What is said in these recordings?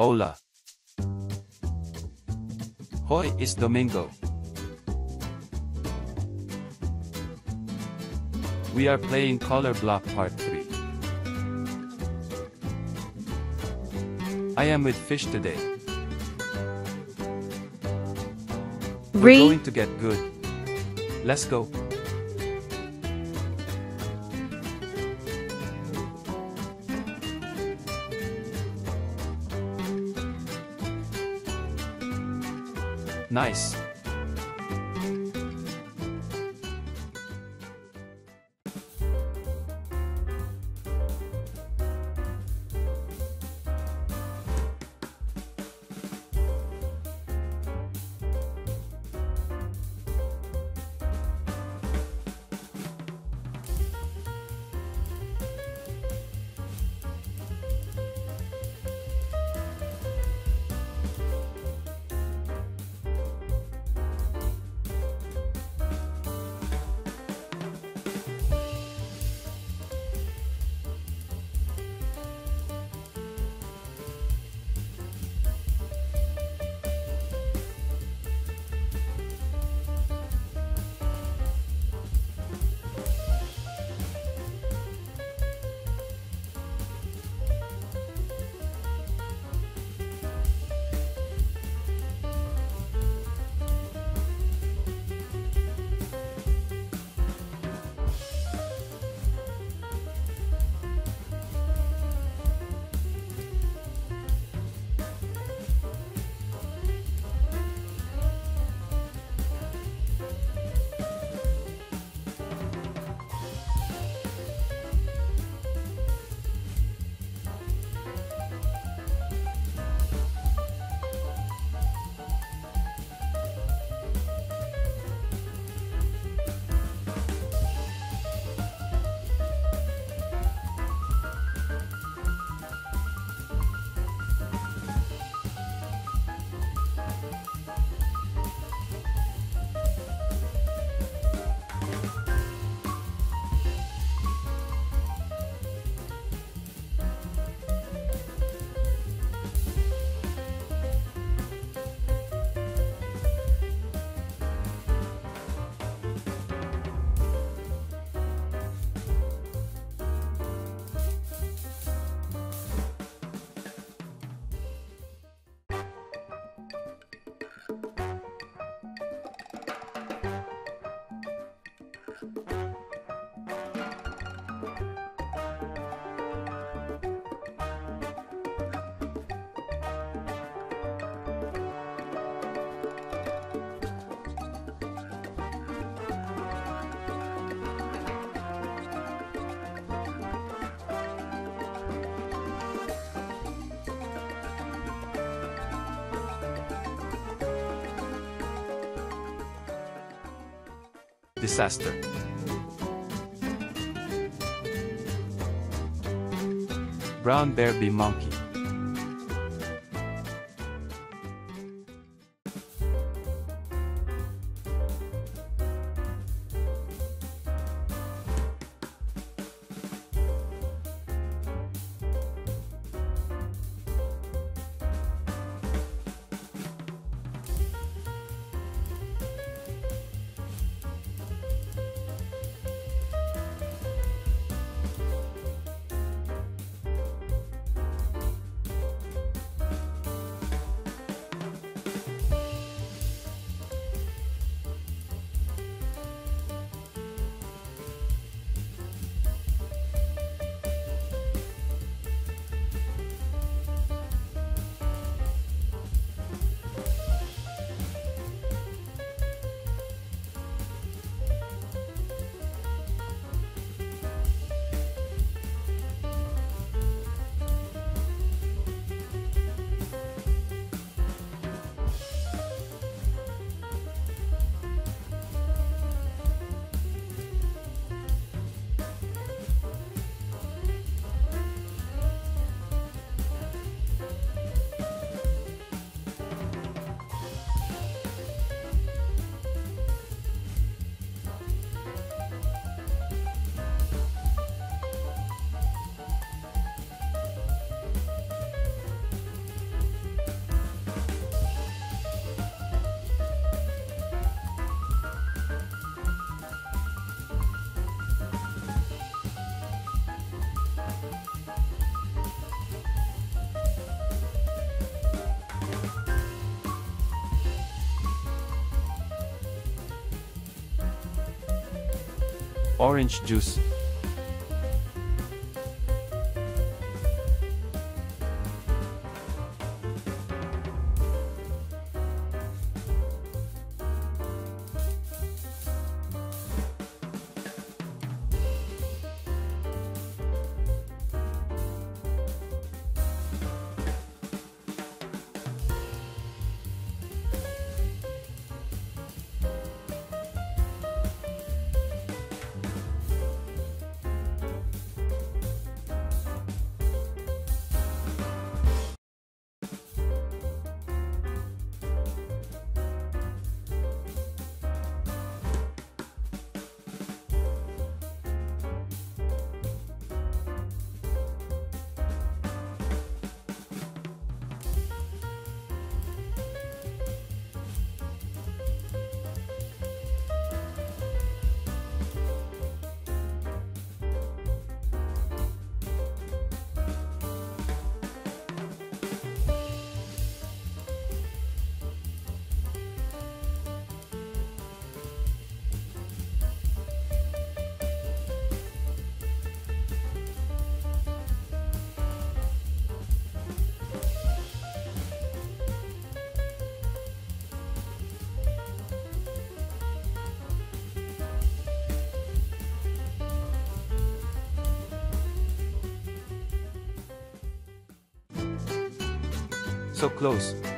Hola. Hoy es domingo. We are playing Color Block Part 3. I am with Fish today. We're going to get good. Let's go. Nice. うん。Disaster. Brown bear bee monkey. Orange juice. So close.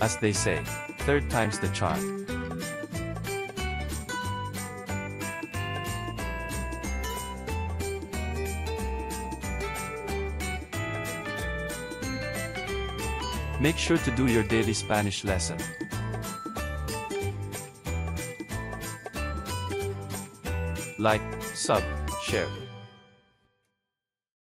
As they say, third time's the charm. Make sure to do your daily Spanish lesson. Like, sub, share.